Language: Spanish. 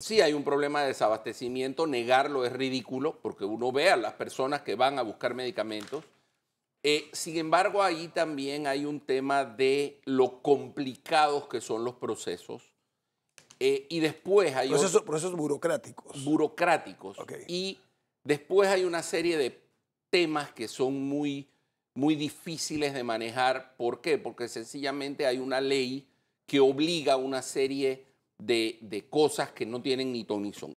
Sí hay un problema de desabastecimiento, negarlo es ridículo, porque uno ve a las personas que van a buscar medicamentos. Eh, sin embargo, ahí también hay un tema de lo complicados que son los procesos. Eh, y después hay Procesos, otro- procesos burocráticos. burocráticos. Y después hay una serie de temas que son muy, muy difíciles de manejar. ¿Por qué? Porque sencillamente hay una ley que obliga a una serie de, de cosas que no tienen ni ton ni son.